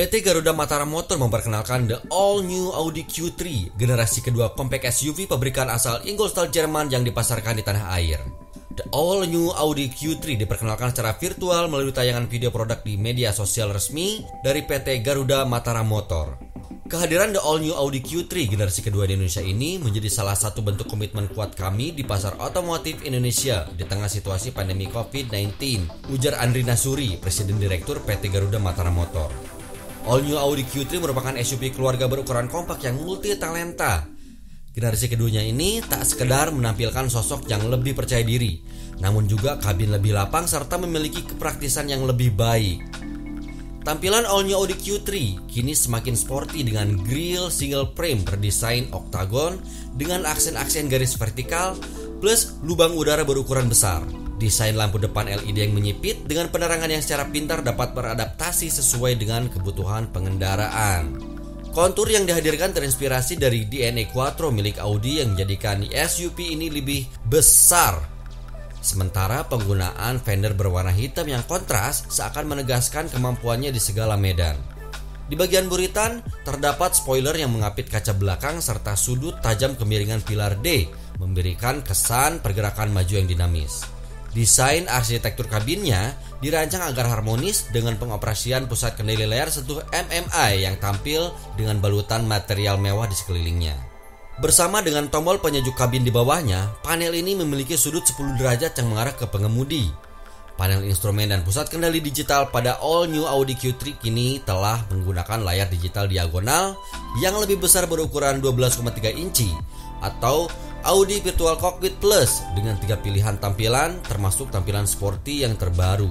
PT Garuda Mataram Motor memperkenalkan the all new Audi Q3, generasi kedua compact SUV pabrikan asal Ingolstadt Jerman yang dipasarkan di tanah air. The all new Audi Q3 diperkenalkan secara virtual melalui tayangan video produk di media sosial resmi dari PT Garuda Mataram Motor. Kehadiran the all new Audi Q3 generasi kedua di Indonesia ini menjadi salah satu bentuk komitmen kuat kami di pasar otomotif Indonesia di tengah situasi pandemi COVID-19, ujar Andri Nasuri, Presiden Direktur PT Garuda Mataram Motor. All New Audi Q3 merupakan SUV keluarga berukuran kompak yang multi talenta. Generasi keduanya ini tak sekedar menampilkan sosok yang lebih percaya diri, namun juga kabin lebih lapang serta memiliki kepraktisan yang lebih baik. Tampilan All New Audi Q3 kini semakin sporty dengan grill single frame berdesain oktagon dengan aksen-aksen garis vertikal plus lubang udara berukuran besar. Desain lampu depan LED yang menyipit dengan penerangan yang secara pintar dapat beradaptasi sesuai dengan kebutuhan pengendaraan. Kontur yang dihadirkan terinspirasi dari DNA Quattro milik Audi yang menjadikan SUV ini lebih besar. Sementara penggunaan fender berwarna hitam yang kontras seakan menegaskan kemampuannya di segala medan. Di bagian buritan terdapat spoiler yang mengapit kaca belakang serta sudut tajam kemiringan pilar D memberikan kesan pergerakan maju yang dinamis. Desain arsitektur kabinnya dirancang agar harmonis dengan pengoperasian pusat kendali layar sentuh MMI yang tampil dengan balutan material mewah di sekelilingnya. Bersama dengan tombol penyejuk kabin di bawahnya, panel ini memiliki sudut 10 derajat yang mengarah ke pengemudi. Panel instrumen dan pusat kendali digital pada all new Audi Q3 kini telah menggunakan layar digital diagonal yang lebih besar berukuran 12,3 inci atau Audi Virtual Cockpit Plus dengan tiga pilihan tampilan termasuk tampilan sporty yang terbaru.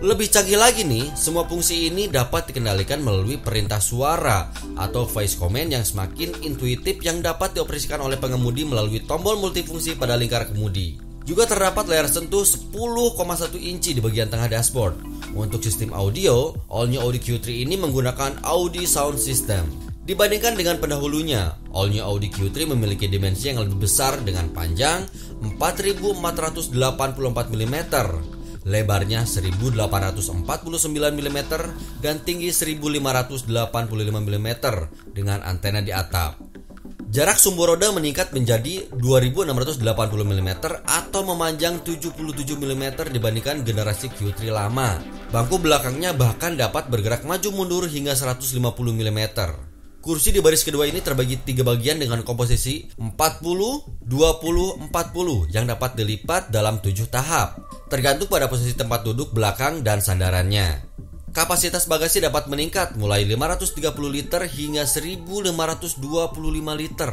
Lebih canggih lagi nih, semua fungsi ini dapat dikendalikan melalui perintah suara atau voice command yang semakin intuitif yang dapat dioperasikan oleh pengemudi melalui tombol multifungsi pada lingkar kemudi. Juga terdapat layar sentuh 10,1 inci di bagian tengah dashboard. Untuk sistem audio, All New Audi Q3 ini menggunakan Audi Sound System Dibandingkan dengan pendahulunya, All New Audi Q3 memiliki dimensi yang lebih besar dengan panjang 4484 mm, lebarnya 1849 mm dan tinggi 1585 mm dengan antena di atap. Jarak sumbu roda meningkat menjadi 2680 mm atau memanjang 77 mm dibandingkan generasi Q3 lama. Bangku belakangnya bahkan dapat bergerak maju mundur hingga 150 mm. Kursi di baris kedua ini terbagi tiga bagian dengan komposisi 40, 20, 40 yang dapat dilipat dalam tujuh tahap, tergantung pada posisi tempat duduk belakang dan sandarannya. Kapasitas bagasi dapat meningkat mulai 530 liter hingga 1525 liter.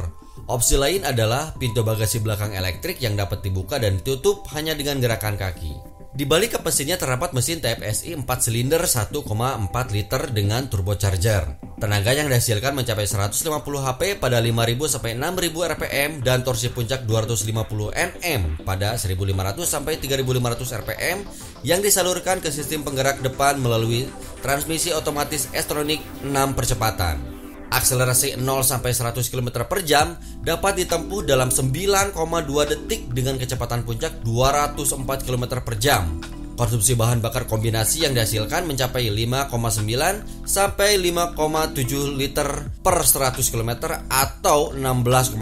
Opsi lain adalah pintu bagasi belakang elektrik yang dapat dibuka dan ditutup hanya dengan gerakan kaki. Di balik ke terdapat mesin TFSI 4 silinder 1,4 liter dengan turbocharger. Tenaga yang dihasilkan mencapai 150 HP pada 5000 sampai 6000 rpm dan torsi puncak 250 Nm pada 1500 sampai 3500 rpm yang disalurkan ke sistem penggerak depan melalui transmisi otomatis S-Tronic 6 percepatan. Akselerasi 0 sampai 100 km per jam dapat ditempuh dalam 9,2 detik dengan kecepatan puncak 204 km per jam. Konsumsi bahan bakar kombinasi yang dihasilkan mencapai 5,9 sampai 5,7 liter per 100 km atau 16,9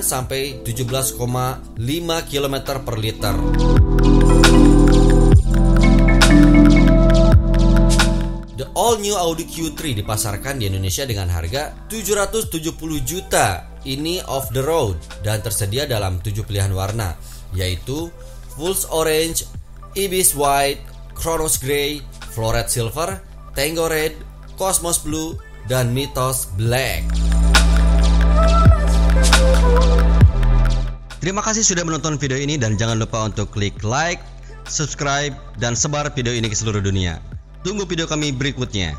sampai 17,5 km per liter. all new Audi Q3 dipasarkan di Indonesia dengan harga 770 juta. Ini off the road dan tersedia dalam 7 pilihan warna, yaitu Fulls Orange, Ibis White, Kronos Grey, Floret Silver, Tango Red, Cosmos Blue, dan Mythos Black. Terima kasih sudah menonton video ini dan jangan lupa untuk klik like, subscribe, dan sebar video ini ke seluruh dunia. Tunggu video kami berikutnya.